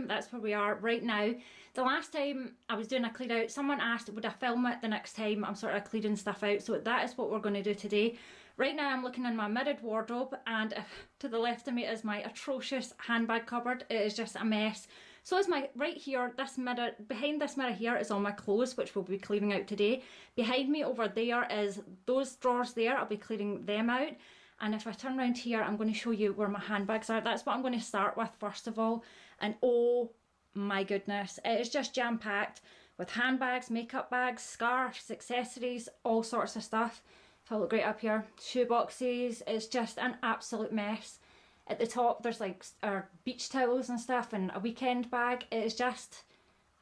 room. That's where we are right now. The last time I was doing a clean out, someone asked would I film it the next time I'm sort of clearing stuff out. So that is what we're going to do today. Right now I'm looking in my mirrored wardrobe and to the left of me is my atrocious handbag cupboard. It is just a mess. So is my, right here, this mirror, behind this mirror here is all my clothes, which we'll be clearing out today. Behind me over there is those drawers there, I'll be clearing them out. And if I turn around here, I'm going to show you where my handbags are. That's what I'm going to start with first of all. And oh my goodness, it is just jam-packed with handbags, makeup bags, scarves, accessories, all sorts of stuff. If I look right up here, shoe boxes, it's just an absolute mess. At the top there's like our beach towels and stuff and a weekend bag. It is just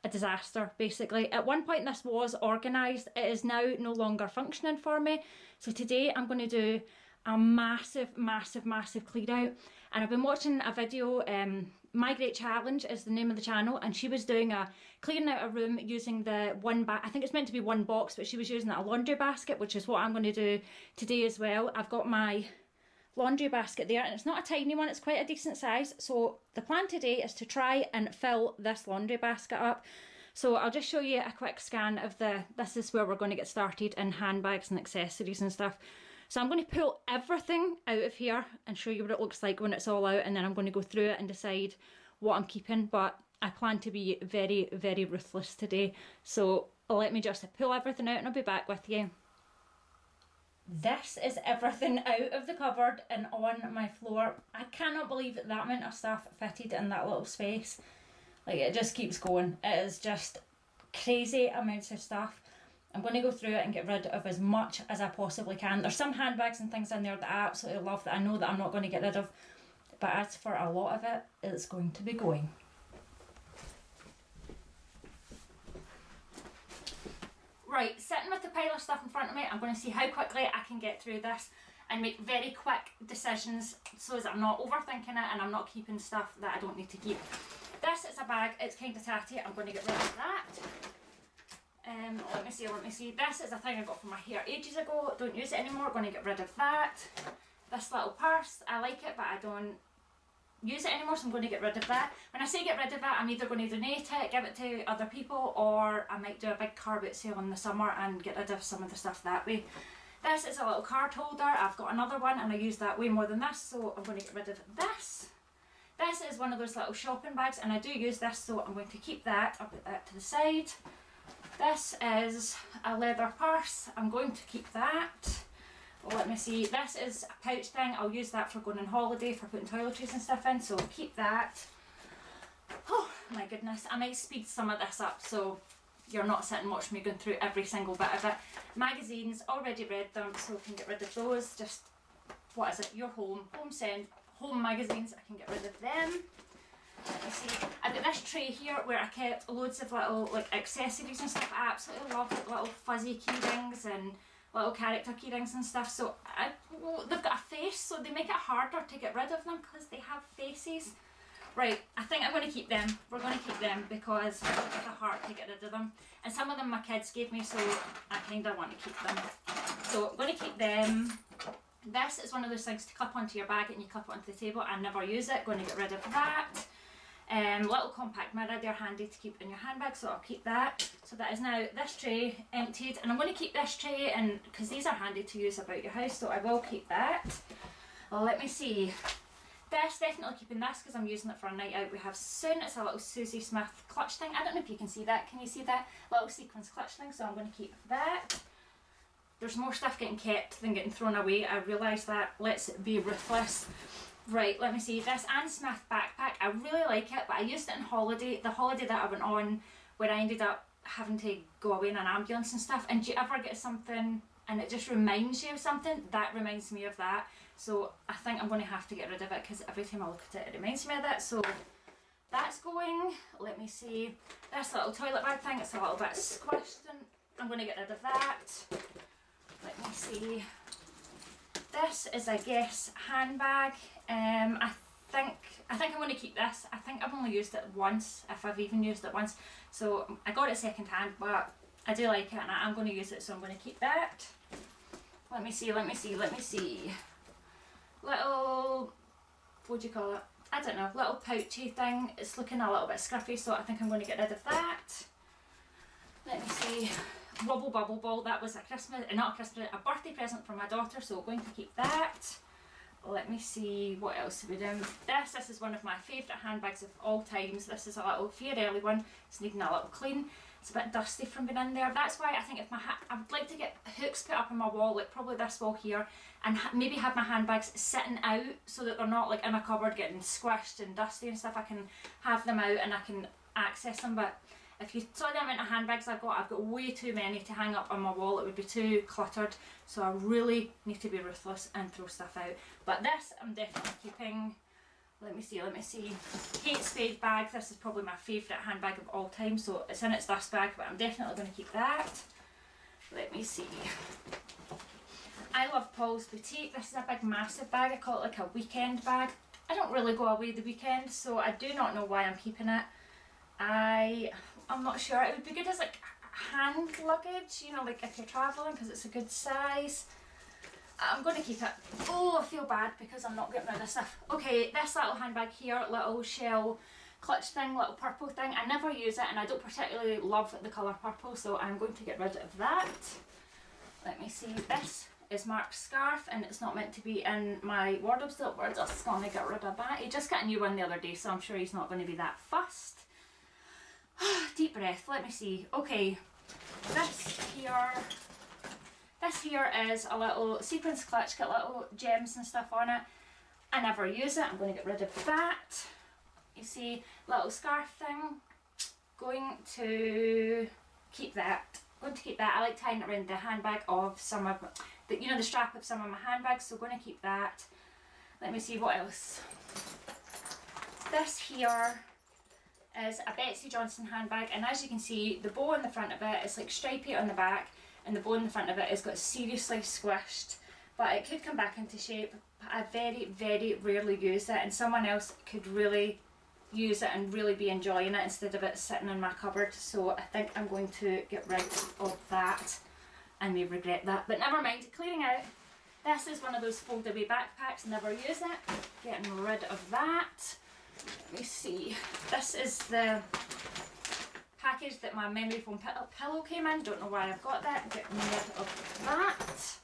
a disaster basically. At one point this was organised, it is now no longer functioning for me. So today I'm going to do a massive, massive, massive clean out. And I've been watching a video, um, My Great Challenge is the name of the channel, and she was doing a clearing out a room using the one bag. I think it's meant to be one box, but she was using a laundry basket, which is what I'm going to do today as well. I've got my laundry basket there and it's not a tiny one it's quite a decent size so the plan today is to try and fill this laundry basket up so I'll just show you a quick scan of the this is where we're going to get started in handbags and accessories and stuff so I'm going to pull everything out of here and show you what it looks like when it's all out and then I'm going to go through it and decide what I'm keeping. But I plan to be very, very ruthless today. So let me just pull everything out and I'll be back with you. This is everything out of the cupboard and on my floor. I cannot believe that amount of stuff fitted in that little space. Like it just keeps going. It is just crazy amounts of stuff. I'm going to go through it and get rid of as much as I possibly can. There's some handbags and things in there that I absolutely love that I know that I'm not going to get rid of. But as for a lot of it, it's going to be going. Right, sitting with the pile of stuff in front of me, I'm going to see how quickly I can get through this and make very quick decisions so that I'm not overthinking it and I'm not keeping stuff that I don't need to keep. This is a bag, it's kind of tatty, I'm going to get rid of that. Um, let me see, let me see. This is a thing I got from my hair ages ago. Don't use it anymore. Going to get rid of that. This little purse, I like it, but I don't use it anymore, so I'm going to get rid of that. When I say get rid of it, I'm either going to donate it, give it to other people, or I might do a big car boot sale in the summer and get rid of some of the stuff that way. This is a little card holder. I've got another one and I use that way more than this, so I'm going to get rid of this. This is one of those little shopping bags and I do use this, so I'm going to keep that. I'll put that to the side. This is a leather purse. I'm going to keep that. let me see. This is a pouch thing. I'll use that for going on holiday, for putting toiletries and stuff in. So keep that. Oh my goodness. I might speed some of this up so you're not sitting watching me going through every single bit of it. Magazines, already read them, so I can get rid of those. Just, what is it? Your home. Home send. Home magazines. I can get rid of them. I've got this tray here where I kept loads of little like accessories and stuff. I absolutely love little fuzzy key rings and little character key rings and stuff. So I, well, they've got a face, so they make it harder to get rid of them because they have faces. Right, I think I'm going to keep them. We're going to keep them because it's a heart to get rid of them. And some of them my kids gave me, so I kind of want to keep them. So I'm going to keep them. This is one of those things to clip onto your bag and you clip it onto the table. I never use it. Going to get rid of that. Um, little compact mirror, they're handy to keep in your handbag, so I'll keep that. So that is now this tray emptied, and I'm going to keep this tray, and because these are handy to use about your house, so I will keep that. Well, let me see. This, definitely keeping this because I'm using it for a night out we have soon. It's a little Susie Smith clutch thing. I don't know if you can see that. Can you see that? Little sequins clutch thing, so I'm going to keep that. There's more stuff getting kept than getting thrown away. I realise that. Let's be ruthless. Right, let me see. This Anne Smith backpack, I really like it, but I used it in holiday, the holiday that I went on where I ended up having to go away in an ambulance and stuff. And do you ever get something and it just reminds you of something? That reminds me of that. So I think I'm going to have to get rid of it because every time I look at it, it reminds me of that. So that's going. Let me see. This little toilet bag thing, it's a little bit squished and I'm going to get rid of that. Let me see. This is a Guess handbag. Um, I think I think I'm going to keep this. I think I've only used it once, if I've even used it once. So I got it second hand, but I do like it and I'm going to use it, so I'm going to keep that. Let me see, let me see, let me see. Little, what do you call it? I don't know, little pouchy thing. It's looking a little bit scruffy, so I think I'm going to get rid of that. Let me see. Wobble Bubble Ball, that was a Christmas, uh, not a Christmas, a birthday present for my daughter, so we're going to keep that. Let me see what else we doing. This, this is one of my favourite handbags of all times. This is a little Fiorelli one. It's needing a little clean. It's a bit dusty from being in there. That's why I think if my I would like to get hooks put up on my wall, like probably this wall here, and maybe have my handbags sitting out so that they're not like in a cupboard getting squished and dusty and stuff. I can have them out and I can access them. But if you saw the amount of handbags I've got, I've got way too many to hang up on my wall. It would be too cluttered. So I really need to be ruthless and throw stuff out. But this I'm definitely keeping. Let me see, let me see. Kate Spade bag. This is probably my favourite handbag of all time. So it's in its dust bag, but I'm definitely going to keep that. Let me see. I love Paul's Boutique. This is a big massive bag. I call it like a weekend bag. I don't really go away the weekend, so I do not know why I'm keeping it. I, I'm not sure. It would be good as like hand luggage, you know, like if you're travelling because it's a good size. I'm going to keep it. Oh, I feel bad because I'm not getting rid of this stuff. Okay, this little handbag here, little shell clutch thing, little purple thing. I never use it and I don't particularly love the colour purple, so I'm going to get rid of that. Let me see. This is Mark's scarf and it's not meant to be in my wardrobe still. We're just going to get rid of that. He just got a new one the other day, so I'm sure he's not going to be that fussed. Deep breath. Let me see. Okay, this here this here is a little sequins clutch, got little gems and stuff on it. I never use it, I'm going to get rid of that. You see, little scarf thing, going to keep that. Going to keep that. I like tying it around the handbag of some of, the, you know, the strap of some of my handbags, so going to keep that. Let me see what else. This here is a Betsey Johnson handbag, and as you can see, the bow on the front of it is like stripy on the back, and the bone in the front of it has got seriously squished. But it could come back into shape. I very very rarely use it and someone else could really use it and really be enjoying it instead of it sitting in my cupboard. So I think I'm going to get rid of that. I may regret that but never mind. Clearing out. This is one of those fold away backpacks. Never use it. Getting rid of that let me see this is the package that my memory foam pillow came in. Don't know why I've got that. Get rid of that.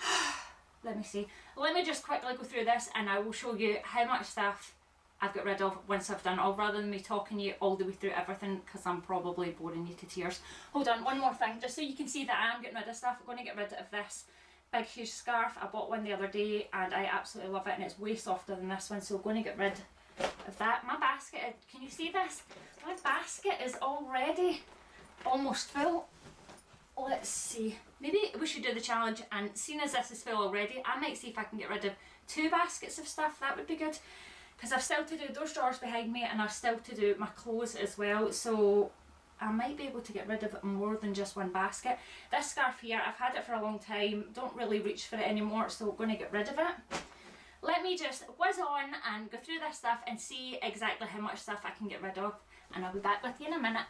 Let me see. Let me just quickly go through this and I will show you how much stuff I've got rid of once I've done all rather than me talking you all the way through everything because I'm probably boring you to tears. Hold on, one more thing, just so you can see that I am getting rid of stuff. I'm going to get rid of this big huge scarf. I bought one the other day and I absolutely love it and it's way softer than this one so I'm going to get rid of that. My basket, can you see this? My basket is already almost full. Let's see. Maybe we should do the challenge and seeing as this is full already, I might see if I can get rid of two baskets of stuff. That would be good. Because I've still to do those drawers behind me and I've still to do my clothes as well. So I might be able to get rid of more than just one basket. This scarf here, I've had it for a long time. Don't really reach for it anymore. So I'm going to get rid of it let me just whiz on and go through this stuff and see exactly how much stuff I can get rid of and I'll be back with you in a minute.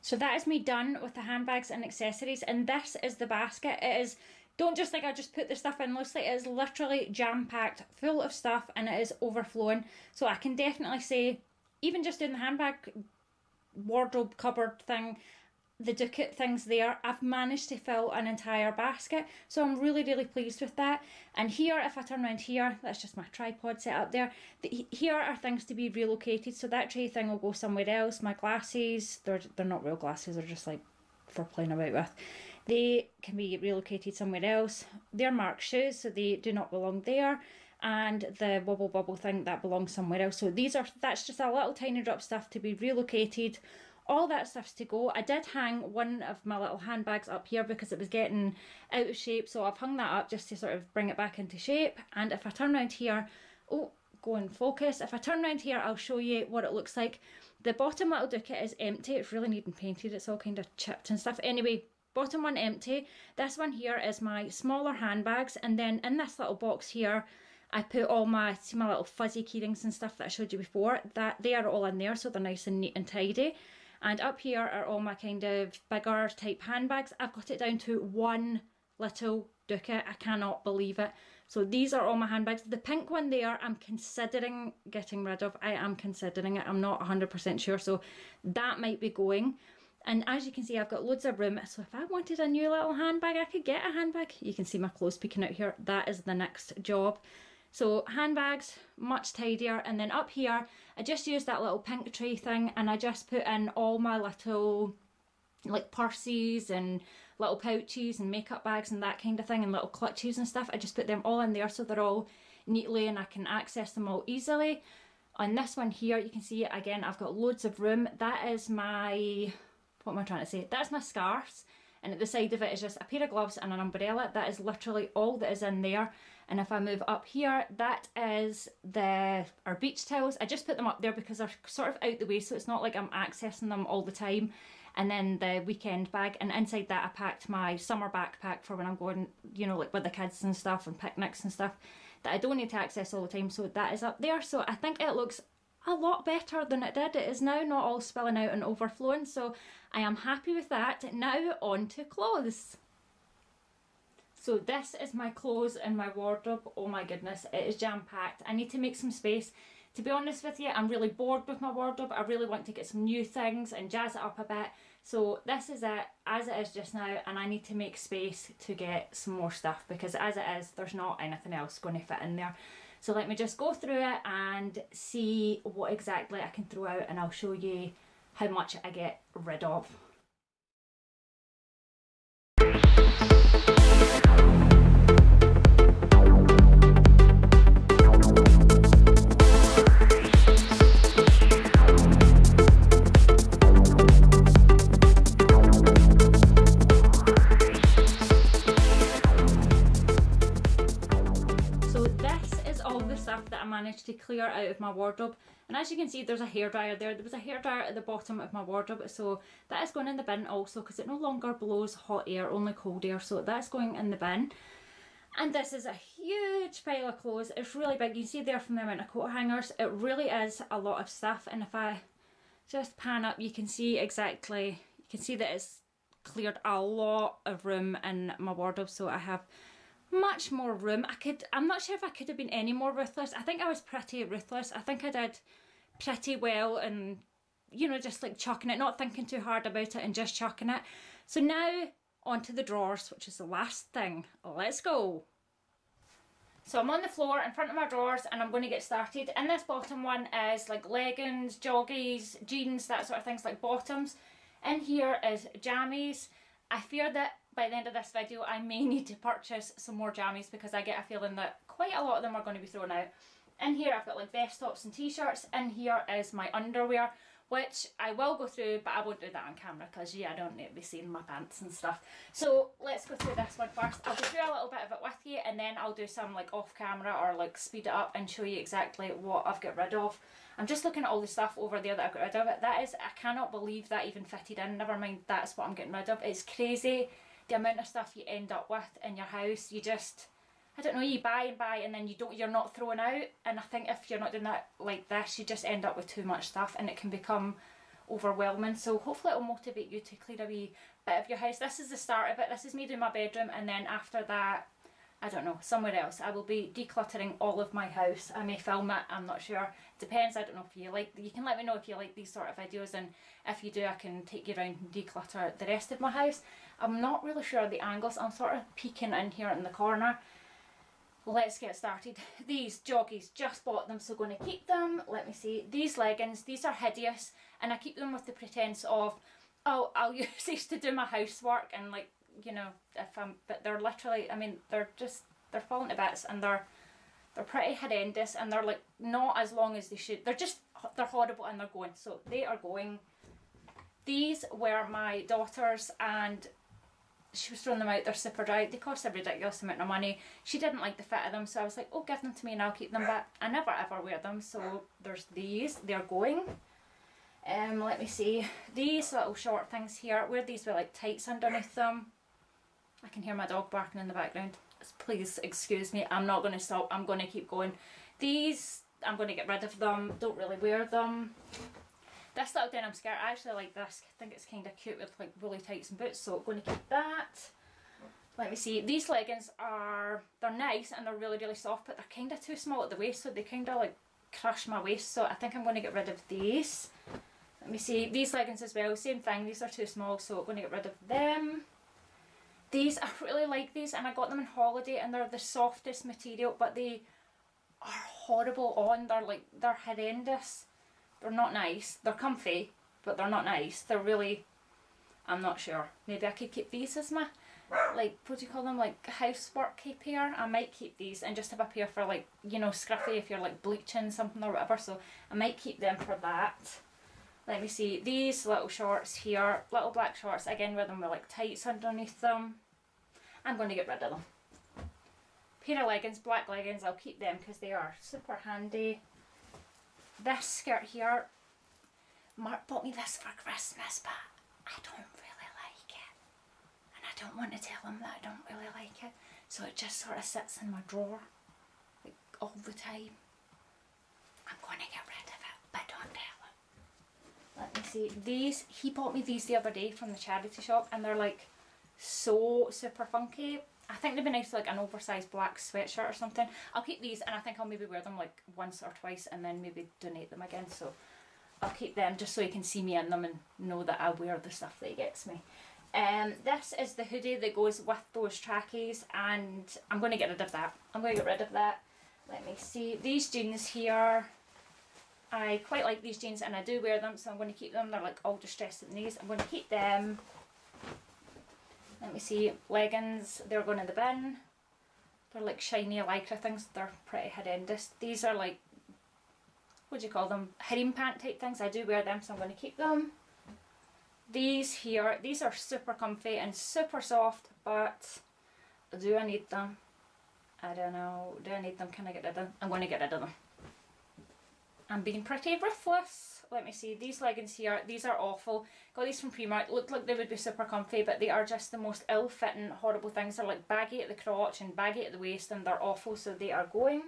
So that is me done with the handbags and accessories and this is the basket. It is, don't just think I just put the stuff in loosely, it is literally jam-packed full of stuff and it is overflowing. So I can definitely say, even just in the handbag wardrobe cupboard thing, the Ducat things there, I've managed to fill an entire basket. So I'm really, really pleased with that. And here, if I turn around here, that's just my tripod set up there. The, here are things to be relocated. So that tray thing will go somewhere else. My glasses, they're, they're not real glasses, they're just like for playing about with. They can be relocated somewhere else. They're Mark shoes, so they do not belong there and the wobble bubble thing that belongs somewhere else. So these are that's just a little tiny drop stuff to be relocated all that stuff's to go. I did hang one of my little handbags up here because it was getting out of shape, so I've hung that up just to sort of bring it back into shape. And if I turn around here, oh, go and focus. If I turn around here, I'll show you what it looks like. The bottom little Ducat is empty. It's really needing painted. It's all kind of chipped and stuff. Anyway, bottom one empty. This one here is my smaller handbags. And then in this little box here, I put all my, see my little fuzzy keyrings and stuff that I showed you before. That They are all in there, so they're nice and neat and tidy. And up here are all my kind of bigger type handbags. I've got it down to one little Ducat. I cannot believe it. So these are all my handbags. The pink one there, I'm considering getting rid of. I am considering it. I'm not 100% sure. So that might be going. And as you can see, I've got loads of room. So if I wanted a new little handbag, I could get a handbag. You can see my clothes peeking out here. That is the next job. So handbags, much tidier. And then up here, I just used that little pink tray thing and I just put in all my little like purses and little pouches and makeup bags and that kind of thing and little clutches and stuff. I just put them all in there so they're all neatly and I can access them all easily. On this one here, you can see again, I've got loads of room. That is my, what am I trying to say? That's my scarves and at the side of it is just a pair of gloves and an umbrella. That is literally all that is in there. And if I move up here, that is the our beach towels. I just put them up there because they're sort of out the way, so it's not like I'm accessing them all the time. And then the weekend bag, and inside that I packed my summer backpack for when I'm going, you know, like with the kids and stuff and picnics and stuff that I don't need to access all the time. So that is up there. So I think it looks a lot better than it did. It is now not all spilling out and overflowing. So I am happy with that. Now on to clothes. So this is my clothes and my wardrobe. Oh my goodness, it is jam-packed. I need to make some space. To be honest with you, I'm really bored with my wardrobe. I really want to get some new things and jazz it up a bit. So this is it as it is just now and I need to make space to get some more stuff because as it is, there's not anything else going to fit in there. So let me just go through it and see what exactly I can throw out and I'll show you how much I get rid of. Managed to clear out of my wardrobe. And as you can see there's a hairdryer there. There was a hairdryer at the bottom of my wardrobe so that is going in the bin also because it no longer blows hot air only cold air so that's going in the bin. And this is a huge pile of clothes. It's really big. You can see there from the amount of coat hangers? It really is a lot of stuff and if I just pan up you can see exactly you can see that it's cleared a lot of room in my wardrobe. So I have much more room. I could, I'm not sure if I could have been any more ruthless. I think I was pretty ruthless. I think I did pretty well and, you know, just like chucking it, not thinking too hard about it and just chucking it. So now onto the drawers, which is the last thing. Let's go. So I'm on the floor in front of my drawers and I'm going to get started. And this bottom one is like leggings, joggies, jeans, that sort of things like bottoms. In here is jammies. I fear that by the end of this video I may need to purchase some more jammies because I get a feeling that quite a lot of them are going to be thrown out. In here I've got like vest tops and t-shirts. In here is my underwear which I will go through but I won't do that on camera because yeah I don't need to be seeing my pants and stuff. So let's go through this one first. I'll go through a little bit of it with you and then I'll do some like off camera or like speed it up and show you exactly what I've got rid of. I'm just looking at all the stuff over there that I've got rid of. That is, I cannot believe that even fitted in. Never mind, that's what I'm getting rid of. It's crazy the amount of stuff you end up with in your house. You just, I don't know, you buy and buy and then you don't, you're not throwing out. And I think if you're not doing that like this, you just end up with too much stuff and it can become overwhelming. So hopefully it'll motivate you to clear a wee bit of your house. This is the start of it. This is me doing my bedroom and then after that I don't know, somewhere else. I will be decluttering all of my house. I may film it, I'm not sure. Depends, I don't know if you like, you can let me know if you like these sort of videos and if you do I can take you around and declutter the rest of my house. I'm not really sure of the angles, I'm sort of peeking in here in the corner. Let's get started. These joggies, just bought them, so going to keep them. Let me see. These leggings, these are hideous and I keep them with the pretense of, oh, I'll use these to do my housework and like you know, if I'm, but they're literally, I mean, they're just, they're falling to bits and they're, they're pretty horrendous and they're like not as long as they should. They're just, they're horrible and they're going. So they are going. These were my daughter's and she was throwing them out. They're super dry. They cost a ridiculous amount of money. She didn't like the fit of them, so I was like, oh, give them to me and I'll keep them. But I never ever wear them. So there's these. They're going. Um, let me see. These little short things here. Wear these with like tights underneath them. I can hear my dog barking in the background. Please excuse me, I'm not going to stop, I'm going to keep going. These, I'm going to get rid of them, don't really wear them. This little denim skirt, I actually like this, I think it's kind of cute with like woolly tights and boots, so I'm going to keep that. let me see, these leggings are, they're nice and they're really, really soft, but they're kind of too small at the waist, so they kind of like crush my waist, so I think I'm going to get rid of these. Let me see, these leggings as well, same thing, these are too small, so I'm going to get rid of them. These, I really like these, and I got them on holiday, and they're the softest material, but they are horrible on, they're like, they're horrendous. They're not nice, they're comfy, but they're not nice. They're really, I'm not sure. Maybe I could keep these as my like what do you call them? Like housework pair I might keep these and just have a pair for like you know scruffy if you're like bleaching something or whatever. So I might keep them for that. Let me see. These little shorts here little black shorts again with them with like tights underneath them. I'm going to get rid of them. Pair of leggings black leggings I'll keep them because they are super handy this skirt here Mark bought me this for Christmas but I don't really like it. And I don't want to tell him that I don't really like it. So it just sort of sits in my drawer like all the time. I'm going to get rid of it, but don't tell him. Let me see. These, he bought me these the other day from the charity shop and they're like so super funky. I think they'd be nice like an oversized black sweatshirt or something. I'll keep these and I think I'll maybe wear them like once or twice and then maybe donate them again. So I'll keep them just so you can see me in them and know that I wear the stuff that he gets me. Um, this is the hoodie that goes with those trackies and I'm going to get rid of that. I'm going to get rid of that. Let me see. These jeans here, I quite like these jeans and I do wear them so I'm going to keep them. They're like all distressed in these. I'm going to keep them. Let me see. Leggings, they're going in the bin. They're like shiny lycra things. They're pretty horrendous. These are like, what do you call them? Harem pant type things. I do wear them so I'm going to keep them. These here, these are super comfy and super soft, but do I need them? I don't know. Do I need them? Can I get rid of them? I'm going to get rid of them. I'm being pretty ruthless. Let me see. These leggings here, these are awful. Got these from Primark. Looked like they would be super comfy, but they are just the most ill-fitting, horrible things. They're like baggy at the crotch and baggy at the waist, and they're awful, so they are going.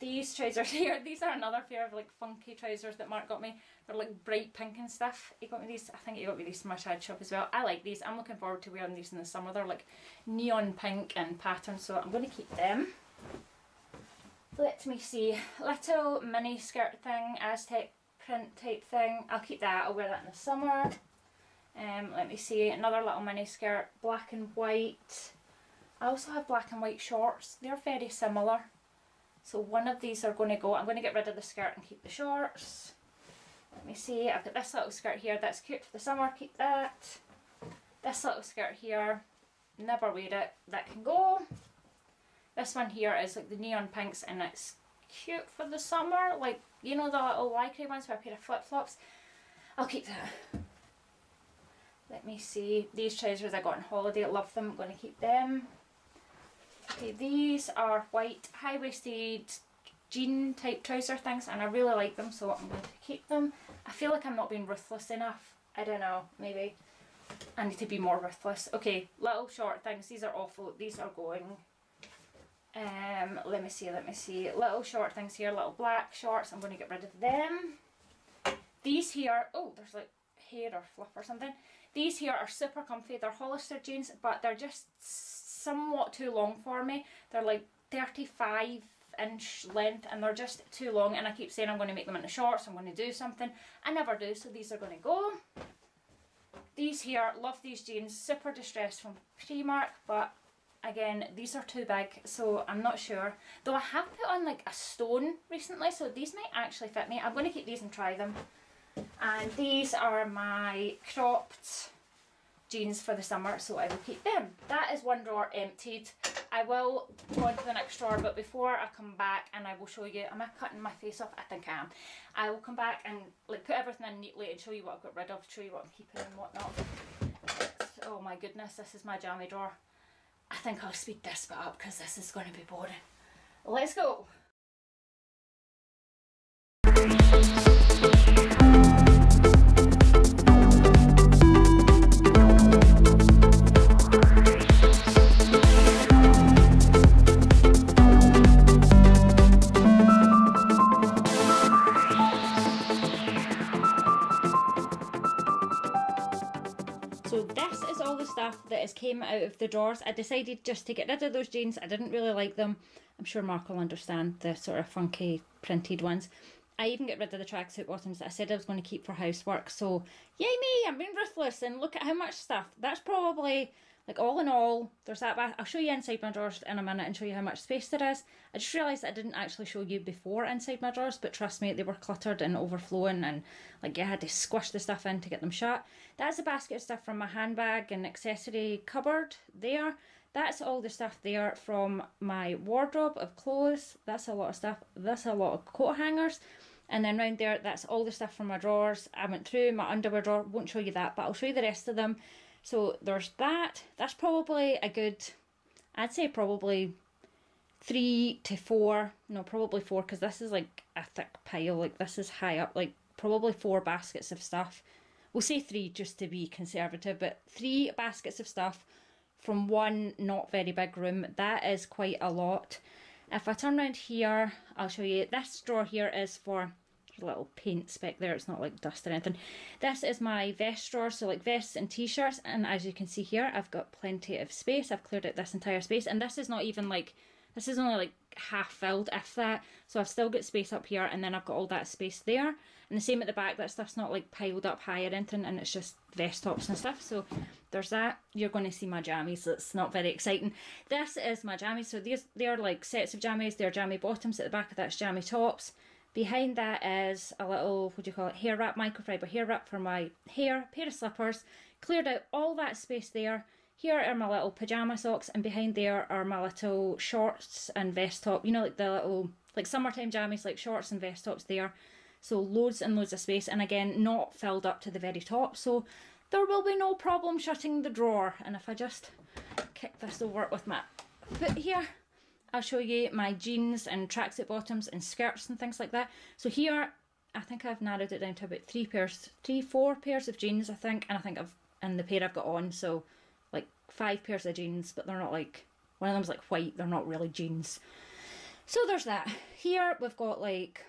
These trousers here, these are another pair of like funky trousers that Mark got me. They're like bright pink and stuff. He got me these, I think he got me these from my Chad shop as well. I like these. I'm looking forward to wearing these in the summer. They're like neon pink and pattern, so I'm going to keep them. Let me see. Little mini skirt thing, Aztec print type thing. I'll keep that. I'll wear that in the summer. Um, let me see. Another little mini skirt, black and white. I also have black and white shorts. They're very similar. So one of these are going to go. I'm going to get rid of the skirt and keep the shorts. Let me see, I've got this little skirt here that's cute for the summer, keep that. This little skirt here, never wear it, that can go. This one here is like the neon pinks and it's cute for the summer, like, you know the little lycra ones with a pair of flip-flops. I'll keep that. Let me see, these trousers I got on holiday, love them, I'm going to keep them. Okay, these are white high-waisted jean type trouser things and I really like them so I'm going to keep them. I feel like I'm not being ruthless enough. I don't know, maybe I need to be more ruthless. Okay, little short things, these are awful, these are going. Um, let me see, let me see. Little short things here, little black shorts, I'm going to get rid of them. These here, oh there's like hair or fluff or something. These here are super comfy, they're Hollister jeans but they're just somewhat too long for me. They're like 35 inch length and they're just too long and I keep saying I'm going to make them into shorts, I'm going to do something. I never do so these are going to go. These here, love these jeans, super distressed from Primark but again these are too big so I'm not sure. Though I have put on like a stone recently so these might actually fit me. I'm going to keep these and try them. And these are my cropped jeans for the summer so I will keep them. That is one drawer emptied. I will go on to the next drawer but before I come back and I will show you, am I cutting my face off? I think I am. I will come back and like put everything in neatly and show you what I've got rid of, show you what I'm keeping and whatnot. Oh my goodness, this is my jammy drawer. I think I'll speed this bit up because this is going to be boring. Let's go. Of the drawers. I decided just to get rid of those jeans. I didn't really like them. I'm sure Mark will understand the sort of funky printed ones. I even get rid of the tracksuit bottoms that I said I was going to keep for housework. So, yay me, I'm being ruthless and look at how much stuff. That's probably, like, all in all, there's that. I'll show you inside my drawers in a minute and show you how much space there is. I just realised I didn't actually show you before inside my drawers, but trust me, they were cluttered and overflowing and, like, I had to squish the stuff in to get them shut. That's a basket of stuff from my handbag and accessory cupboard there. That's all the stuff there from my wardrobe of clothes. That's a lot of stuff. That's a lot of coat hangers. And then round there, that's all the stuff from my drawers. I went through my underwear drawer, won't show you that, but I'll show you the rest of them. So there's that. That's probably a good, I'd say probably three to four, no, probably four, because this is like a thick pile, like this is high up, like probably four baskets of stuff. We'll say three just to be conservative, but three baskets of stuff from one not very big room. That is quite a lot. If I turn around here, I'll show you. This drawer here is for little paint speck there. It's not like dust or anything. This is my vest drawer, so like vests and t-shirts. And as you can see here, I've got plenty of space. I've cleared out this entire space. And this is not even like, this is only like half filled, if that. So I've still got space up here and then I've got all that space there. And the same at the back, that stuff's not like piled up high or anything and it's just vest tops and stuff. So there's that. You're going to see my jammies, it's not very exciting. This is my jammies. So these they are like sets of jammies. They're jammy bottoms. At the back of that's jammy tops. Behind that is a little, what do you call it, hair wrap, microfiber hair wrap for my hair, pair of slippers. Cleared out all that space there. Here are my little pyjama socks, and behind there are my little shorts and vest top. You know, like the little, like summertime jammies, like shorts and vest tops there. So loads and loads of space, and again, not filled up to the very top. So there will be no problem shutting the drawer. And if I just kick this over with my foot here, I'll show you my jeans and tracksuit bottoms and skirts and things like that. So here, I think I've narrowed it down to about three pairs, three, four pairs of jeans, I think. And I think I've, and the pair I've got on, so like five pairs of jeans, but they're not like, one of them's like white, they're not really jeans. So there's that. Here we've got like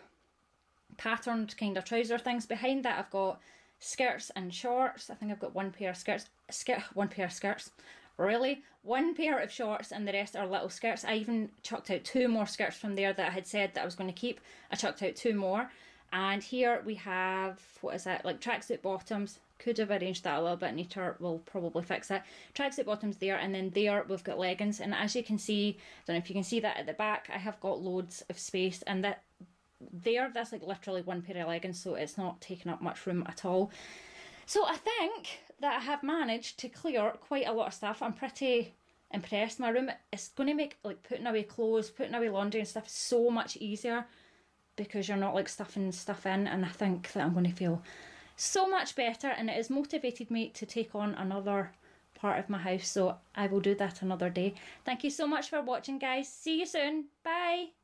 patterned kind of trouser things. Behind that I've got skirts and shorts. I think I've got one pair of skirts, skirt, one pair of skirts. Really, one pair of shorts and the rest are little skirts. I even chucked out two more skirts from there that I had said that I was going to keep. I chucked out two more. And here we have, what is that, like tracksuit bottoms. Could have arranged that a little bit neater, we'll probably fix that. Tracksuit bottoms there, and then there we've got leggings. And as you can see, I don't know if you can see that at the back, I have got loads of space. And that there, that's like literally one pair of leggings, so it's not taking up much room at all. So I think that I have managed to clear quite a lot of stuff. I'm pretty impressed. My room is going to make like putting away clothes, putting away laundry and stuff so much easier because you're not like stuffing stuff in and I think that I'm going to feel so much better and it has motivated me to take on another part of my house so I will do that another day. Thank you so much for watching guys. See you soon. Bye.